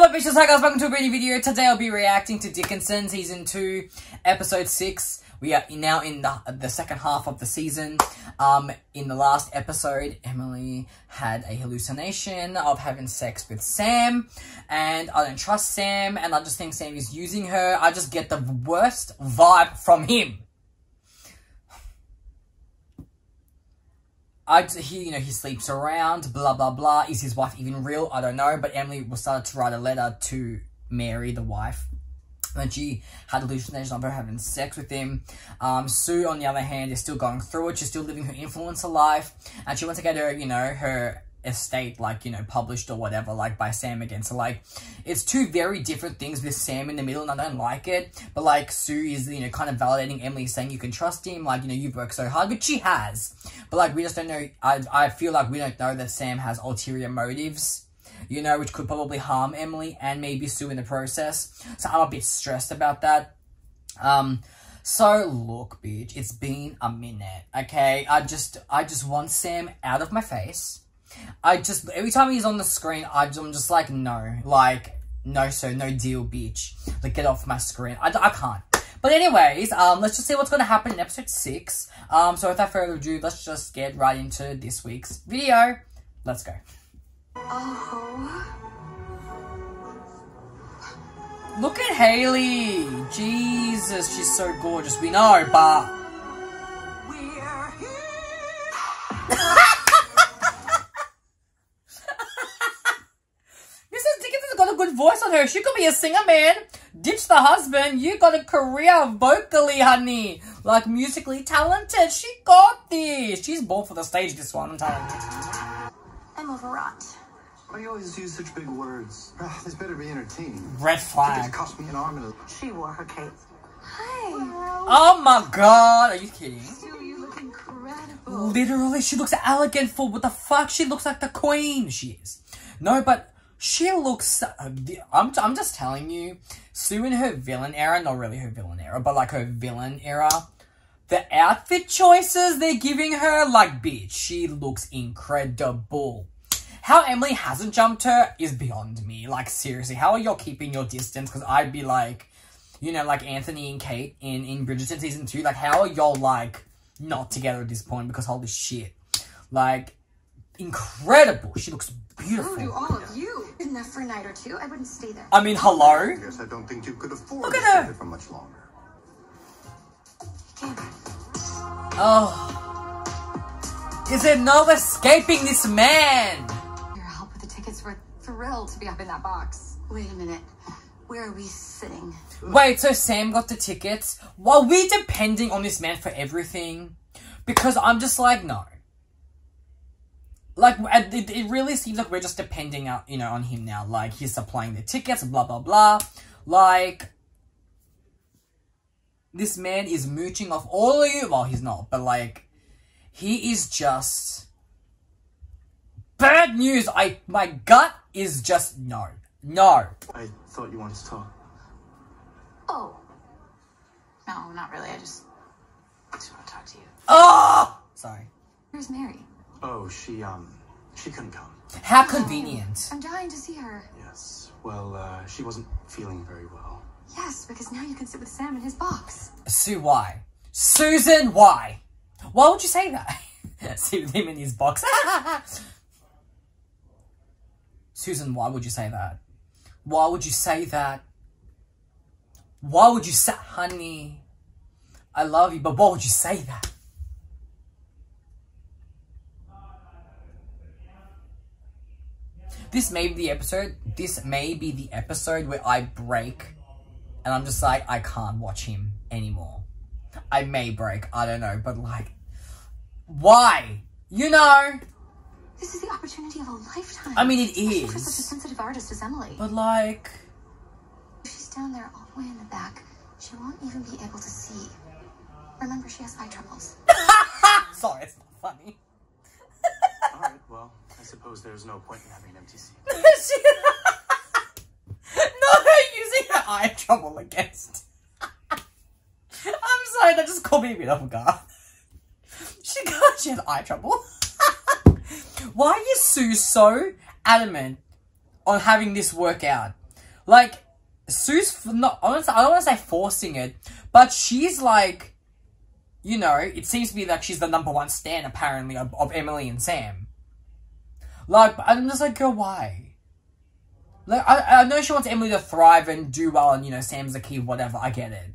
Hello bitches, hi guys, welcome to a brand new video. Today I'll be reacting to Dickinson Season 2, Episode 6. We are now in the, the second half of the season. Um, in the last episode, Emily had a hallucination of having sex with Sam. And I don't trust Sam, and I just think Sam is using her. I just get the worst vibe from him. I, he, you know, he sleeps around, blah, blah, blah. Is his wife even real? I don't know. But Emily was started to write a letter to Mary, the wife. And she had hallucinations of her having sex with him. Um, Sue, on the other hand, is still going through it. She's still living her influencer life. And she wants to get her, you know, her estate, like, you know, published or whatever, like, by Sam again. So, like, it's two very different things with Sam in the middle, and I don't like it. But, like, Sue is, you know, kind of validating Emily, saying you can trust him, like, you know, you've worked so hard, which she has. But, like, we just don't know, I, I feel like we don't know that Sam has ulterior motives you know, which could probably harm Emily and maybe Sue in the process. So I'm a bit stressed about that. Um, so look, bitch, it's been a minute, okay? I just, I just want Sam out of my face. I just, every time he's on the screen, I, I'm just like, no, like, no sir, no deal, bitch. Like, get off my screen. I, I can't. But anyways, um, let's just see what's going to happen in episode 6. Um, so without further ado, let's just get right into this week's video. Let's go. Oh. Look at Hailee. Jesus, she's so gorgeous. We know, but... good voice on her. She could be a singer, man. Ditch the husband. You got a career vocally, honey. Like, musically talented. She got this. She's born for the stage, this one, I'm telling you. I'm overwrought. Why do you always use such big words? Ah, This better be entertaining. Red It flag. cost me an arm and a... She wore her cape. Hi. Oh my god. Are you kidding? Sue, you look incredible. Literally, she looks elegant for what the fuck? She looks like the queen. She is. No, but she looks. Uh, I'm, I'm just telling you, Sue in her villain era, not really her villain era, but like her villain era, the outfit choices they're giving her, like, bitch, she looks incredible. How Emily hasn't jumped her is beyond me. Like, seriously, how are y'all keeping your distance? Because I'd be like, you know, like Anthony and Kate in, in Bridgerton season two, like, how are y'all, like, not together at this point? Because holy shit. Like, incredible. She looks So do beautiful. all of you. Isn't that for a night or two? I wouldn't stay there. I mean, hello? Yes, I don't think you could afford Look to at her. stay there for much longer. Oh. Is there no escaping this man? Your help with the tickets. We're thrilled to be up in that box. Wait a minute. Where are we sitting? Wait, so Sam got the tickets? While we depending on this man for everything? Because I'm just like, no. Like, it, it really seems like we're just depending out, you know, on him now. Like, he's supplying the tickets, blah, blah, blah. Like, this man is mooching off all of you. Well, he's not, but like, he is just bad news. I, my gut is just no. No. I thought you wanted to talk. Oh. No, not really. I just, I just want to talk to you. Oh! Sorry. Where's Mary? Oh, she, um, she couldn't come. How convenient. I'm dying to see her. Yes. Well, uh, she wasn't feeling very well. Yes, because now you can sit with Sam in his box. Sue, why? Susan, why? Why would you say that? See with him in his box. Susan, why would you say that? Why would you say that? Why would you say, honey? I love you, but why would you say that? This may be the episode. This may be the episode where I break and I'm just like, I can't watch him anymore. I may break, I don't know, but like, why? You know? This is the opportunity of a lifetime. I mean, it Especially for such a sensitive artist as Emily. But like, If she's down there all the way in the back, she won't even be able to see. Remember, she has eye troubles. sorry, it's not funny. I suppose there's no point in having an empty seat. Not her using her eye trouble against. I'm sorry, that just caught me a bit off guard. She got she has eye trouble. Why is Sue so adamant on having this work out? Like, Sue's not, I don't, I don't want to say forcing it, but she's like, you know, it seems to be like she's the number one stan, apparently, of, of Emily and Sam. Like, I'm just like, girl, why? Like, I, I know she wants Emily to thrive and do well, and, you know, Sam's the key, whatever, I get it.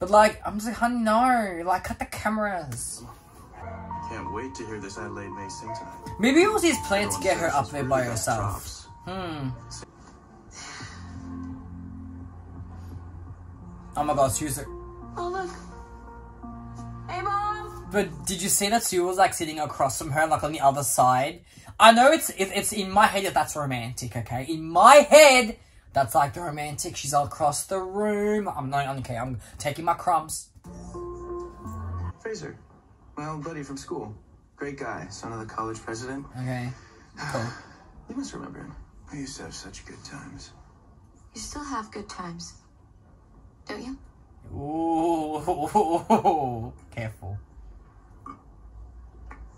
But, like, I'm just like, honey, no. Like, cut the cameras. Can't wait to hear this Adelaide May sing tonight. Maybe it was his plan to get her up there really by herself. chops. Hmm. Oh my god, Sue's. Oh, look. Hey, Mom. But did you see that Sue was like sitting across from her, like on the other side? I know it's it, it's in my head that that's romantic. Okay, in my head that's like the romantic. She's all across the room. I'm not okay. I'm taking my crumbs. Frazar, my old buddy from school. Great guy, son of the college president. Okay, cool. You must remember him. We used to have such good times. You still have good times, don't you? Ooh, careful.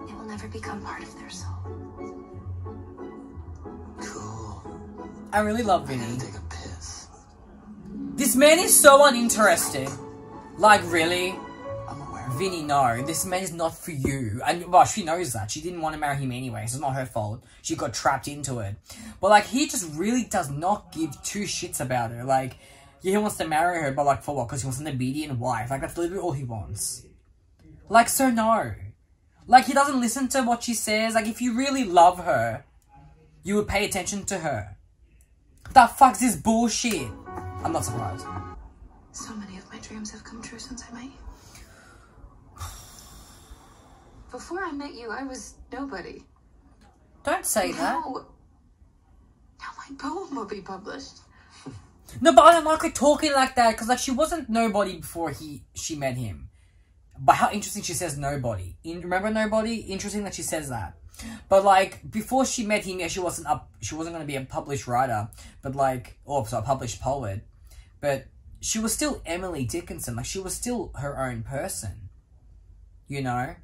It will never become part of their soul. Cool. I really love Vinnie. gotta take a piss. This man is so uninterested. Like really. Vinnie, no, this man is not for you. And well, she knows that. She didn't want to marry him anyway, so it's not her fault. She got trapped into it. But like, he just really does not give two shits about her. Like, yeah, he wants to marry her, but like, for what? Because he wants an obedient wife. Like, that's literally all he wants. Like, so no. Like, he doesn't listen to what she says. Like, if you really love her, you would pay attention to her. The fuck's this bullshit? I'm not surprised. So many of my dreams have come true since I met you. Before I met you, I was nobody. Don't say that. Now, now my poem will be published. No, but I don't like her talking like that because like she wasn't nobody before he she met him. But how interesting she says nobody. In, remember nobody? Interesting that she says that. But like before she met him, yeah, she wasn't up. She wasn't going to be a published writer, but like, or so a published poet. But she was still Emily Dickinson. Like she was still her own person. You know.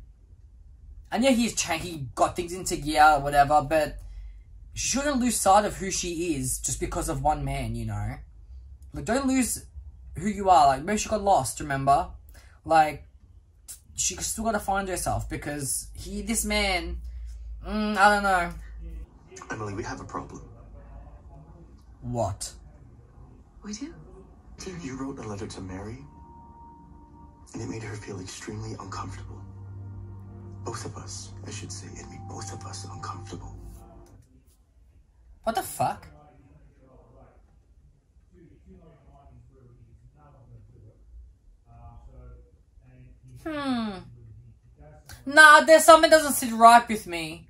And yeah, he's changed. He got things into gear, whatever. But she shouldn't lose sight of who she is just because of one man. You know. Like, don't lose who you are. Like, maybe she got lost, remember? Like, she still got to find herself because he, this man, mm, I don't know. Emily, we have a problem. What? We do? Do you You wrote a letter to Mary, and it made her feel extremely uncomfortable. Both of us, I should say, it made both of us uncomfortable. What the fuck? Hmm. Nah, there's something doesn't sit right with me.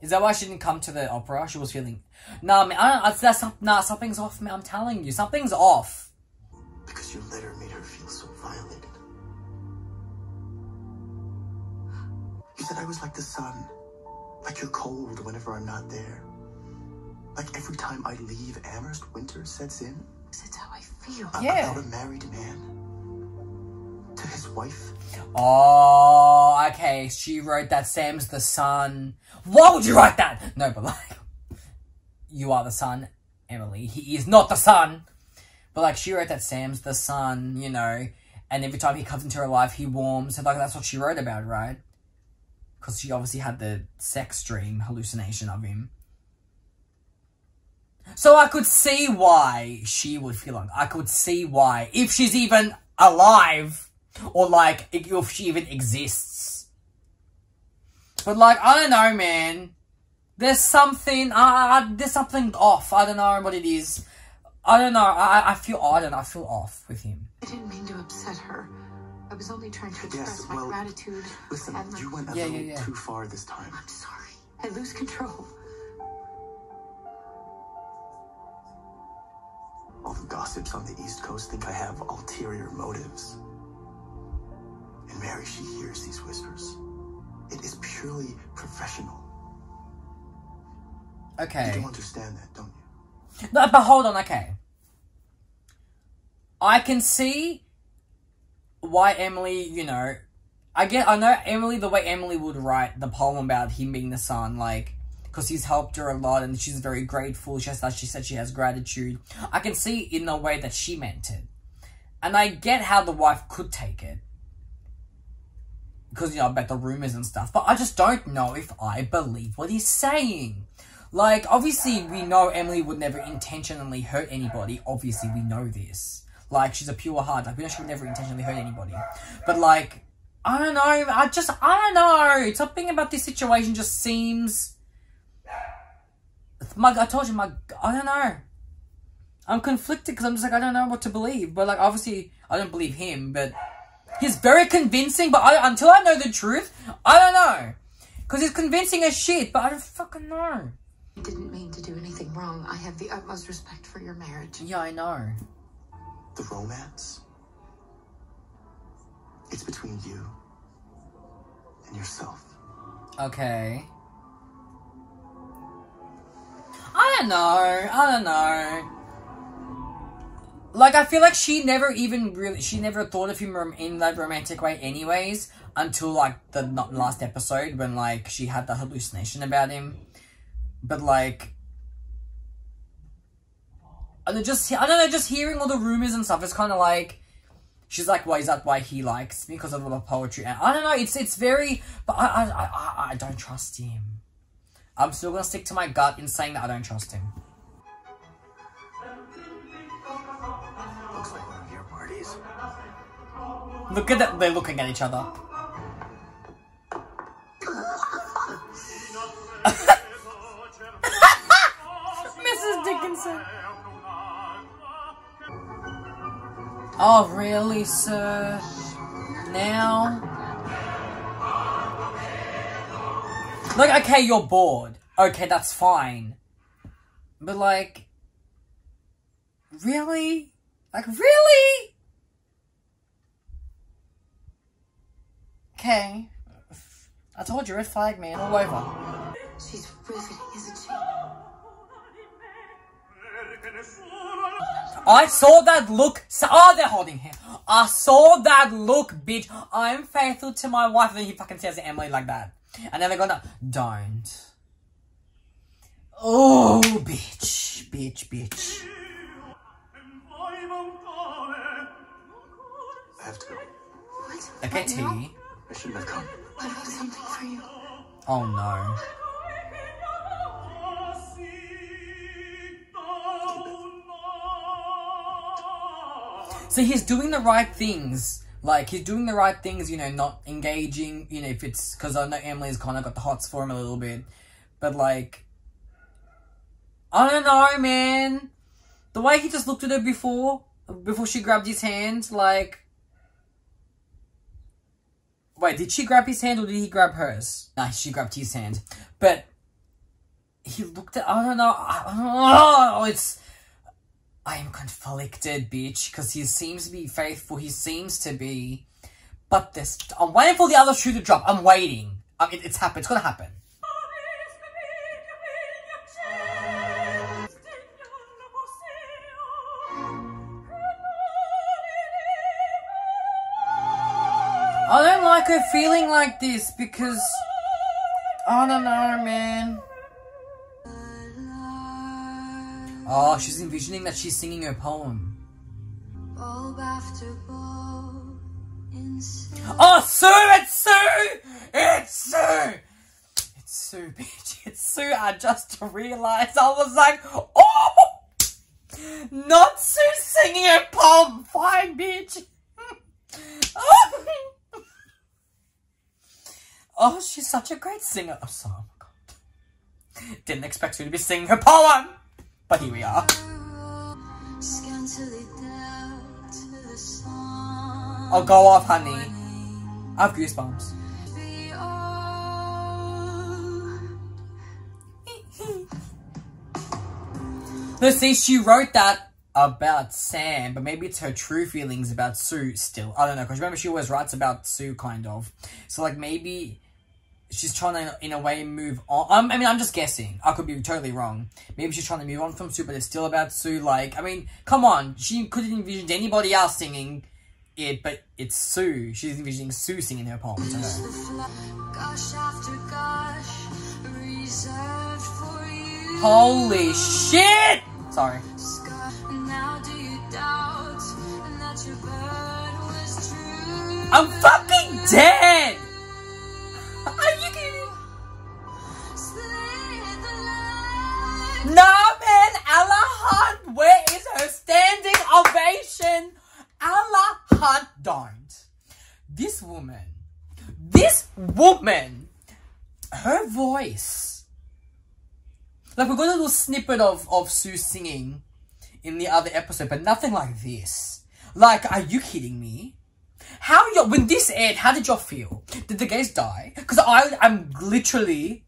Is that why she didn't come to the opera? She was feeling. Nah, man, I don't. That's some, nah, something's off, man. I'm telling you, something's off. Because your letter made her feel so violated. You said I was like the sun, like you're cold whenever I'm not there. Like every time I leave Amherst, winter sets in. That's how I feel. A- Yeah. About a married man. Wife. Oh, okay. She wrote that Sam's the sun. Why would you write that? No, but like, you are the sun, Emily. He is not the sun. But like, she wrote that Sam's the sun, you know, and every time he comes into her life, he warms. And like, that's what she wrote about, right? Because she obviously had the sex dream hallucination of him. So I could see why she would feel like I could see why if she's even alive or like if she even exists. But like I don't know, man. There's something. Uh, there's something off. I don't know what it is. I don't know. I I feel I don't. I feel off with him. I didn't mean to upset her. I was only trying to express Yes, my well, gratitude. Listen, and my- you went a Yeah, little yeah, yeah. too far this time. I'm sorry. I lose control. All the gossips on the East Coast think I have ulterior motives. And Mary, she hears these whispers. It is purely professional. Okay. You Okay. do understand that, don't you? No, but hold on. Okay. I can see why Emily. You know, I get. I know Emily the way Emily would write the poem about him being the sun, like. Because because he's helped her a lot and she's very grateful. She, has, she said she has gratitude. I can see in the way that she meant it. And I get how the wife could take it. Because, you know, about the rumors and stuff. But I just don't know if I believe what he's saying. Like, obviously, we know Emily would never intentionally hurt anybody. Obviously, we know this. Like, she's a pure heart. Like, we know she would never intentionally hurt anybody. But, like, I don't know. I just, I don't know. Something about this situation just seems... My, I told you, my, I don't know. I'm conflicted because I'm just like, I don't know what to believe. But, like, obviously, I don't believe him, but... He's very convincing, but I, until I know the truth, I don't know. Because he's convincing as shit, but I don't fucking know. I didn't mean to do anything wrong. I have the utmost respect for your marriage. Yeah, I know. The romance? It's between you and yourself. Okay. I don't know. I don't know. Like, I feel like she never even really, she never thought of him in that romantic way anyways, until, like, the last episode when, like, she had the hallucination about him. But, like, don't just, I don't know, just hearing all the rumors and stuff, it's kind of like, she's like, why is that why he likes me? Because of all the poetry. And I don't know, it's, it's very, but I, I, I, I don't trust him. I'm still gonna stick to my gut in saying that I don't trust him. Look at that, they're looking at each other. Mrs. Dickinson. Oh, really, sir? Now? Like, okay, you're bored. Okay, that's fine. But, like... Really? Like, really? Okay. I told you, red flag, man, all over. She's riveting, isn't she? I saw that look. So, oh, they're holding him. I saw that look, bitch. I'm faithful to my wife. And then he fucking says to Emily like that. And then they're gonna, don't. Oh, bitch. Bitch, bitch. I have to go. What? Okay, What? T. I shouldn't have come. I have something for you. Oh, no. So he's doing the right things. Like, he's doing the right things, you know, not engaging, you know, if it's, because I know Emily's kind of got the hots for him a little bit. But, like, I don't know, man. The way he just looked at her before, before she grabbed his hand, like... Wait, did she grab his hand or did he grab hers? Nah, she grabbed his hand. But, he looked at, I don't know, I, don't oh, it's... I am conflicted, bitch, because he seems to be faithful. He seems to be. But this. I'm waiting for the other shoe to drop. I'm waiting. I mean, it's happened. It's gonna happen. Her feeling like this because. I don't know, man. Oh, she's envisioning that she's singing her poem. Oh, Sue! It's Sue! It's Sue! It's Sue, bitch. It's Sue. I just realized. I was like, oh! Not Sue singing her poem. Fine, bitch. oh, Oh, she's such a great singer. Oh, sorry. Oh, my God. Didn't expect Sue to be singing her poem. But here we are. Oh, go off, honey. I have goosebumps. Let's see, she wrote that about Sam, but maybe it's her true feelings about Sue still. I don't know, because remember she always writes about Sue, kind of. So, like, maybe she's trying to, in a way, move on. I mean, I'm just guessing. I could be totally wrong. Maybe she's trying to move on from Sue, but it's still about Sue. Like, I mean, come on. She couldn't envision anybody else singing it, but it's Sue. She's envisioning Sue singing her poem to her. Gush after gush, reserved for you. Holy shit! Sorry. Now do you doubt that your bird was true? I'm fucking dead! Line. No, man! Ella Hunt! Where is her standing ovation? Hunt don't. This woman, this woman, her voice. Like, we got a little snippet of, of Sue singing in the other episode, but nothing like this. Like, are you kidding me? How you when this aired? How did y'all feel? Did the gays die? Because I I'm literally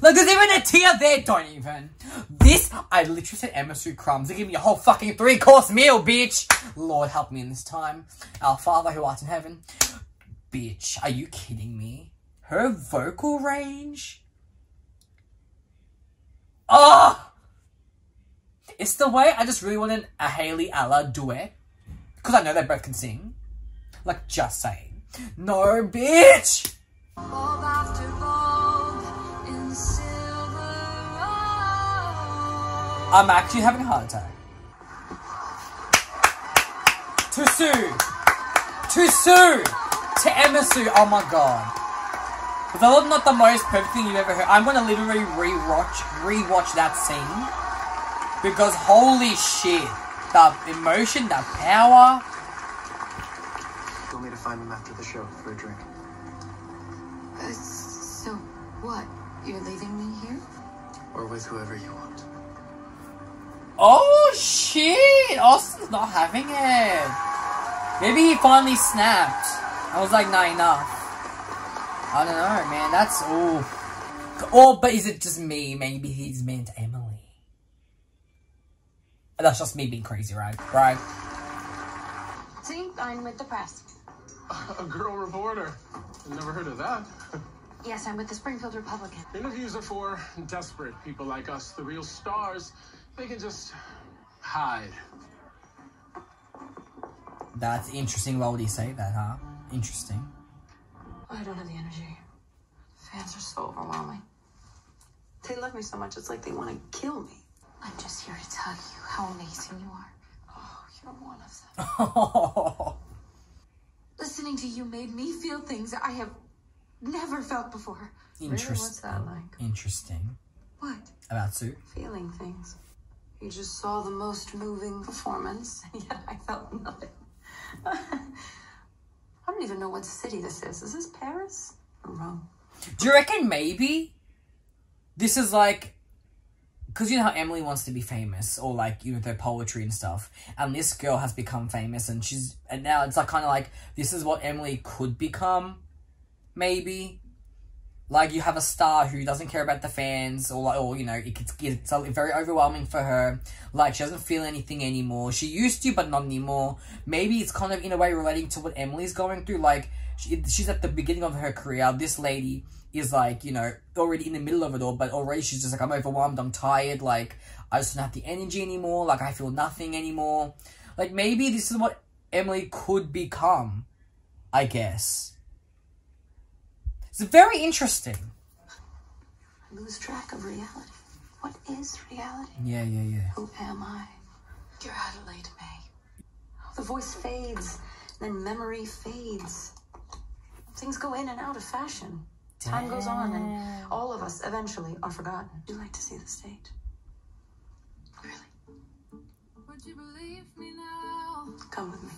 like there's even a tear there. Don't even this. I literally said Emisue crumbs. They give me a whole fucking three course meal, bitch. Lord help me in this time. Our Father who art in heaven, bitch. Are you kidding me? Her vocal range. Oh, it's the way I just really wanted a Hailee Ella duet because I know they both can sing. Like, just saying. No, bitch! I'm actually having a heart attack. To Sue! To Sue! To Emisue! Oh my god. Though not the most perfect thing you've ever heard, I'm gonna literally rewatch rewatch that scene. Because holy shit. The emotion, the power. Told me to find him after the show for a drink. Uh, so, what? You're leaving me here? Or with whoever you want. Oh shit! Austin's not having it. Maybe he finally snapped. I was like, nah, enough. I don't know, man. That's oh. Or, but is it just me? Maybe he's meant Emily. That's just me being crazy, right? Right? See, I'm with the press. A girl reporter. Never heard of that. Yes, I'm with the Springfield Republican. Interviews are for desperate people like us, the real stars. They can just hide. That's interesting. Why would he say that, huh? Interesting. I don't have the energy. Fans are so overwhelming. They love me so much, it's like they want to kill me. I'm just here to tell you how amazing you are. Oh, you're one of them. Listening to you made me feel things I have never felt before. Really? What's Interesting. that like? Interesting. What? About Sue? Feeling things. You just saw the most moving performance, and yet I felt nothing. I don't even know what city this is. Is this Paris or Rome? Do you reckon maybe this is like because you know how Emily wants to be famous or like you know their poetry and stuff, and this girl has become famous and she's and now it's like kind of like this is what Emily could become, maybe. Like you have a star who doesn't care about the fans, or or you know, it gets, it's very overwhelming for her. Like she doesn't feel anything anymore. She used to, but not anymore. Maybe it's kind of in a way relating to what Emily's going through. Like she, she's at the beginning of her career. This lady is like, you know, already in the middle of it all, but already she's just like, I'm overwhelmed. I'm tired. Like I just don't have the energy anymore. Like I feel nothing anymore. Like maybe this is what Emily could become. I guess. It's very interesting. I lose track of reality. What is reality? Yeah, yeah, yeah. Who am I? You're Adelaide May. The voice fades, then memory fades. Things go in and out of fashion. Time goes on, and all of us eventually are forgotten. Do you like to see the state? Really? Would you believe me now? Come with me.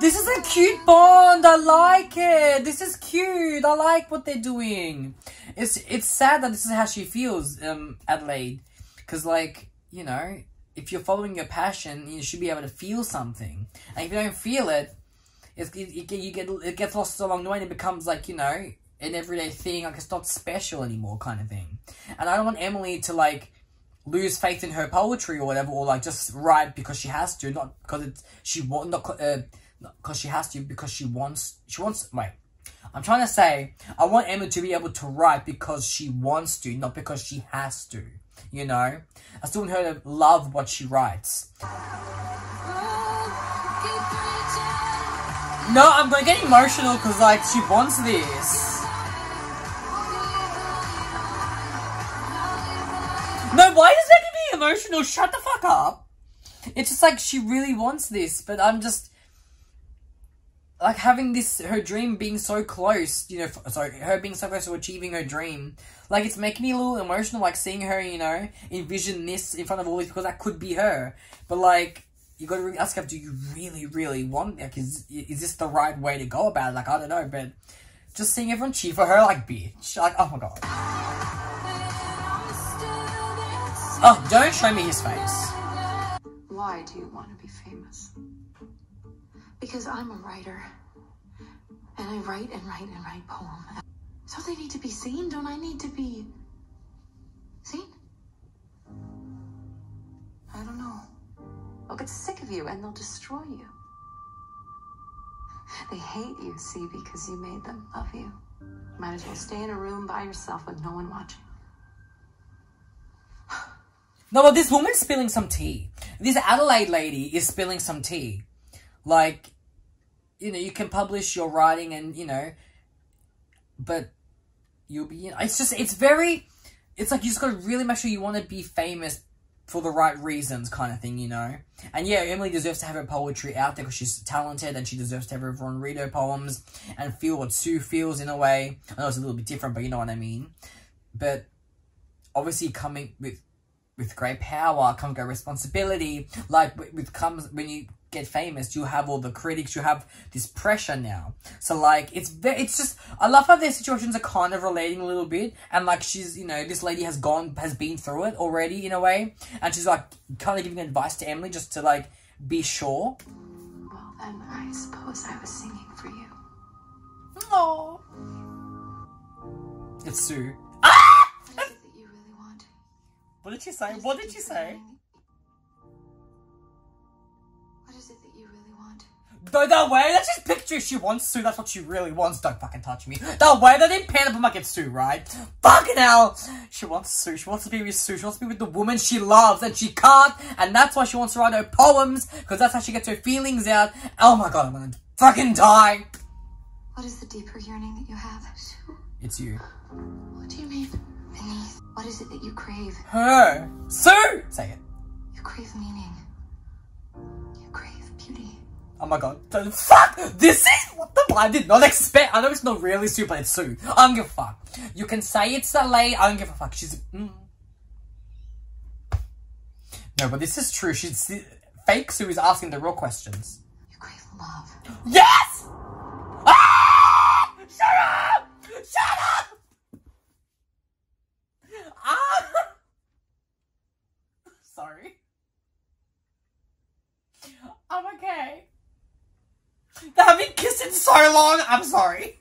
This is a cute bond. I like it. This is cute. I like what they're doing. It's it's sad that this is how she feels, um, Adelaide, because like you know, if you're following your passion, you should be able to feel something, and if you don't feel it, it's, it, you get it gets lost along the way, and it becomes like you know an everyday thing. Like it's not special anymore, kind of thing. And I don't want Emily to like lose faith in her poetry or whatever, or like just write because she has to, not because it's she want not uh, because she has to, because she wants she wants. Wait, I'm trying to say I want Emma to be able to write because she wants to, not because she has to. You know, I still want her to love what she writes. No, I'm gonna get emotional because like she wants this. No, why is making me emotional? Shut the fuck up. It's just like she really wants this, but I'm just like having this her dream being so close. You know, sorry, her being so close to achieving her dream. Like it's making me a little emotional, like seeing her. You know, envision this in front of all this because that could be her. But like, you got to really ask her, do you really, really want? Like, is is this the right way to go about it? Like, I don't know, but just seeing everyone cheer for her, like, bitch, like, oh my god. Oh, don't show me his face. Why do you want to be famous? Because I'm a writer. And I write and write and write poems. So they need to be seen. Don't I need to be seen? I don't know. They'll get sick of you and they'll destroy you. They hate you, see, because you made them love you. Might as well stay in a room by yourself with no one watching. No, but this woman's spilling some tea. This Adelaide lady is spilling some tea. Like, you know, you can publish your writing and, you know, but you'll be, you know, it's just, it's very, it's like you just gotta really make sure you want to be famous for the right reasons kind of thing, you know? And yeah, Emily deserves to have her poetry out there because she's talented and she deserves to have everyone read her poems and feel what Sue feels in a way. I know it's a little bit different, but you know what I mean. But obviously coming with with great power comes great responsibility. Like with, comes when you get famous, you have all the critics, you have this pressure now. So like it's very, it's just I love how their situations are kind of relating a little bit, and like she's you know this lady has gone has been through it already in a way, and she's like kind of giving advice to Emily just to like be sure. Well, then I suppose I was singing for you. Oh, it's Sue. What did she say? What did she say? What is it that you really want? No, that way, let's just picture if she wants Sue, that's what she really wants. Don't fucking touch me. That way, they didn't pan up like it's Sue, right? Fucking hell! She wants Sue, she wants to be with Sue, she wants to be with the woman she loves, and she can't, and that's why she wants to write her poems, because that's how she gets her feelings out. Oh my god, I'm gonna fucking die! What is the deeper yearning that you have? Sue? It's you. What do you mean? What is it that you crave? Her. Sue! Say it. You crave meaning. You crave beauty. Oh my god. The fuck! This is what the I did not expect. I know it's not really Sue, but it's Sue. I don't give a fuck. You can say it's a lay. I don't give a fuck. She's. Mm. No, but this is true. She's fake. Sue is asking the real questions. You crave love. Yes! Ah! Shut up! Shut up! Ah! Sorry. I'm okay. They haven't kissed in so long. I'm sorry.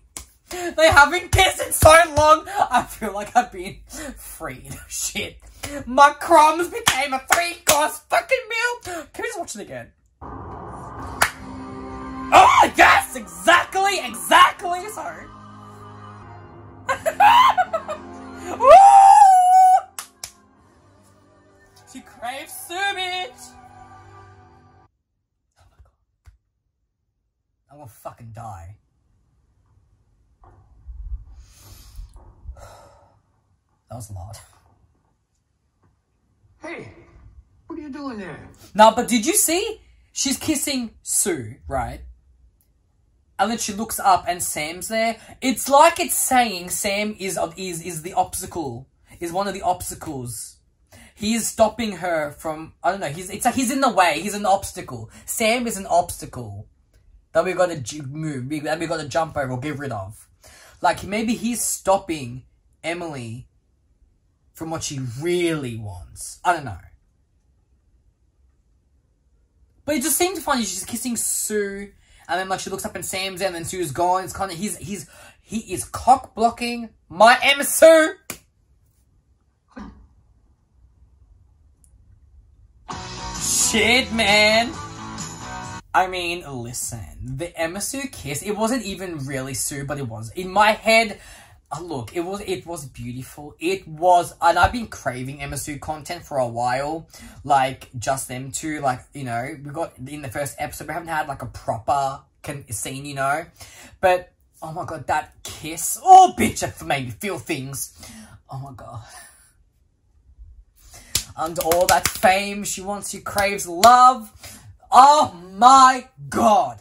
They haven't kissed in so long. I feel like I've been freed. Shit. My crumbs became a three course fucking meal. Can we just watch it again? Oh, yes! Exactly! Exactly! Sorry. Woo! She craves sewage! I'm oh gonna fucking die. That was a lot. Hey, what are you doing there? No, but did you see? She's kissing Sue, right? And then she looks up and Sam's there. It's like it's saying Sam is is is the obstacle. Is one of the obstacles. He is stopping her from I don't know, he's it's like he's in the way, he's an obstacle. Sam is an obstacle that we gotta move, that we gotta jump over or get rid of. Like maybe he's stopping Emily from what she really wants. I don't know. But it just seemed funny. She's kissing Sue, and then like she looks up and Sam's there, and then Sue's gone. It's kind of he's he's he is cock blocking my Emisue. Shit, man. I mean, listen, the Emisue kiss, it wasn't even really Sue, but it was. In my head, uh, look, it was it was beautiful. It was, and I've been craving Emisue content for a while, like just them two. Like you know, we got in the first episode, we haven't had like a proper can scene, you know. But oh my god, that kiss, oh bitch, it made me feel things. Oh my god. Under all that fame, she wants she craves love. Oh my god.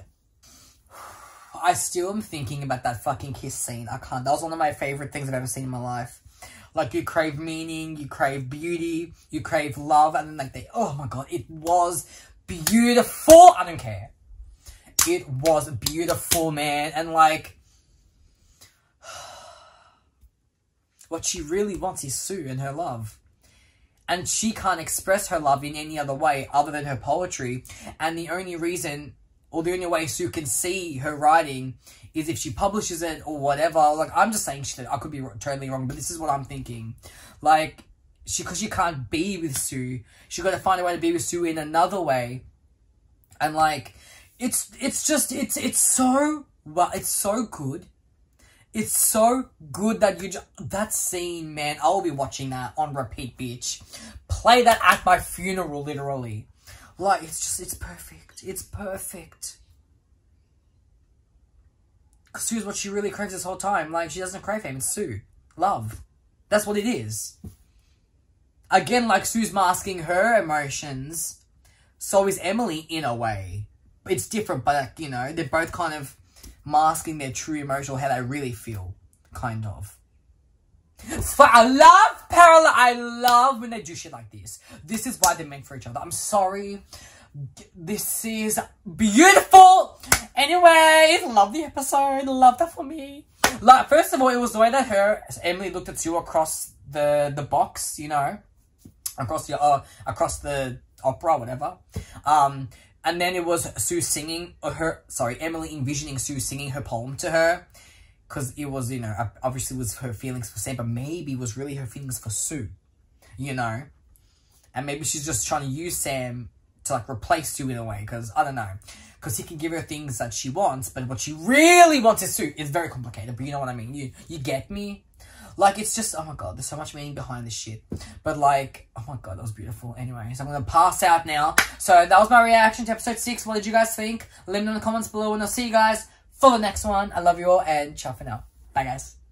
I still am thinking about that fucking kiss scene. I can't. That was one of my favorite things I've ever seen in my life. Like you crave meaning, you crave beauty, you crave love, and then like they. Oh my god, it was beautiful. I don't care. It was beautiful, man, and like. What she really wants is Sue and her love. And she can't express her love in any other way other than her poetry. And the only reason or the only way Sue can see her writing is if she publishes it or whatever. Like, I'm just saying shit. I could be totally wrong, but this is what I'm thinking. Like, she, because she can't be with Sue, she got to find a way to be with Sue in another way. And like, it's, it's just, it's, it's so, well, it's so good. It's so good that you just, that scene, man, I'll be watching that on repeat, bitch. Play that at my funeral, literally. Like, it's just, it's perfect. It's perfect. Sue's what she really craves this whole time. Like, she doesn't crave him. It's Sue. Love. That's what it is. Again, like Sue's masking her emotions, so is Emily in a way. It's different, but, like, you know, they're both kind of masking their true emotional, how they really feel. Kind of. So I love parallel. I love when they do shit like this. This is why they're meant for each other. I'm sorry. This is beautiful. Anyways, love the episode. Love that for me. Like, first of all, it was the way that her Emily looked at you across the the box. You know, across the uh, across the opera, whatever. Um, and then it was Sue singing, or her, sorry, Emily envisioning Sue singing her poem to her because it was, you know, obviously was her feelings for Sam, but maybe was really her feelings for Sue, you know? And maybe she's just trying to use Sam to, like, replace Sue in a way, because, I don't know. Because he can give her things that she wants, but what she really wants is Sue. It's very complicated, but you know what I mean. You, you get me? Like, it's just, oh my god, there's so much meaning behind this shit. But, like, oh my god, that was beautiful. Anyways, I'm gonna pass out now. So, that was my reaction to episode 6. What did you guys think? Let me know in the comments below, and I'll see you guys for the next one. I love you all, and ciao for now. Bye, guys.